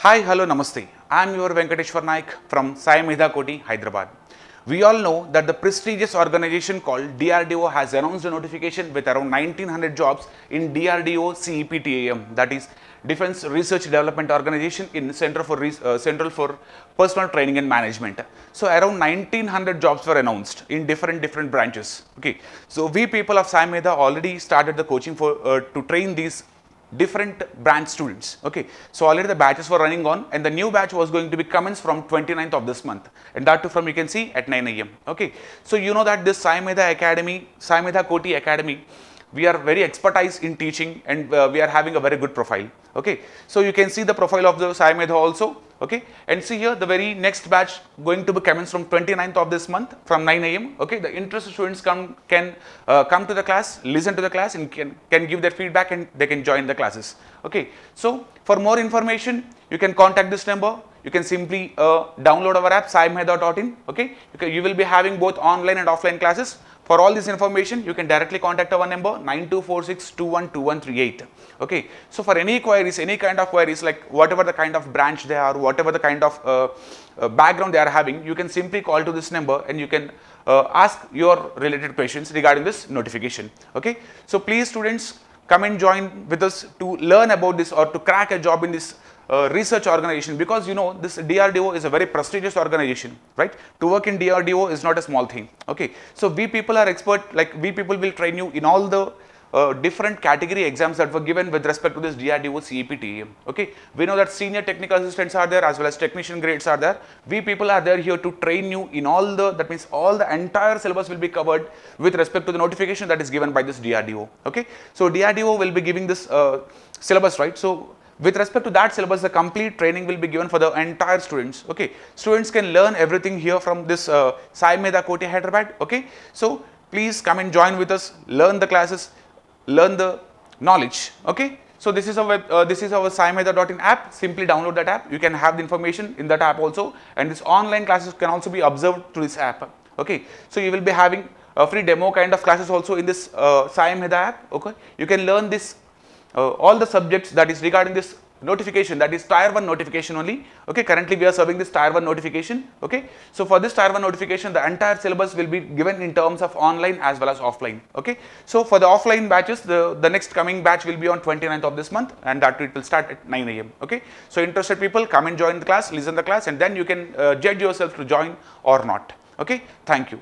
Hi, hello, namaste. I am your Venkateshwar Naik from Sai Medha Koti, Hyderabad. We all know that the prestigious organization called DRDO has announced a notification with around 1900 jobs in DRDO CEPTAM, that is Defense Research Development Organization in Center for Res- uh, Central for Personal Training and Management. So around 1900 jobs were announced in different different branches. Okay, so we people of Sai Medha already started the coaching for uh, to train these different branch students. Okay so already the batches were running on and the new batch was going to be commenced from 29th of this month. And that too from you can see at 9 am okay so you know that this Sai Medha academy Sai Medha koti academy we are very expertise in teaching and uh, we are having a very good profile okay? So you can see the profile of the Sai Medha also okay? And see here the very next batch going to be commenced from 29th of this month from 9 am okay? The interested students come can uh, come to the class listen to the class and can can give their feedback and they can join the classes okay? So for more information you can contact this number. You can simply uh, download our app saimedha.in okay? You, can, you will be having both online and offline classes for all this information, you can directly contact our number 9246212138. Okay. So for any queries, any kind of queries like whatever the kind of branch they are, whatever the kind of uh, uh, background they are having, you can simply call to this number and you can uh, ask your related questions regarding this notification. Okay. So please students come and join with us to learn about this or to crack a job in this uh, research organization because you know this DRDO is a very prestigious organization, right? To work in DRDO is not a small thing. Okay, so we people are expert. Like we people will train you in all the uh, different category exams that were given with respect to this DRDO CEPTAM. Okay, we know that senior technical assistants are there as well as technician grades are there. We people are there here to train you in all the that means all the entire syllabus will be covered with respect to the notification that is given by this DRDO. Okay, so DRDO will be giving this uh, syllabus, right? So with respect to that syllabus the complete training will be given for the entire students okay students can learn everything here from this uh, Sai Medha Koti Hyderabad okay so please come and join with us learn the classes learn the knowledge okay? So this is our uh, this is our saimedha.in app. Simply download that app. You can have the information in that app also. And this online classes can also be observed through this app okay? So you will be having a free demo kind of classes also in this uh, app okay? You can learn this uh, all the subjects that is regarding this notification that is tier 1 notification only. Okay currently we are serving this tier 1 notification. Okay so for this tier 1 notification the entire syllabus will be given in terms of online as well as offline. Okay so for the offline batches the the next coming batch will be on 29th of this month and that it will start at 9 am okay so interested people come and join the class listen the class and then you can uh, judge yourself to join or not. Okay thank you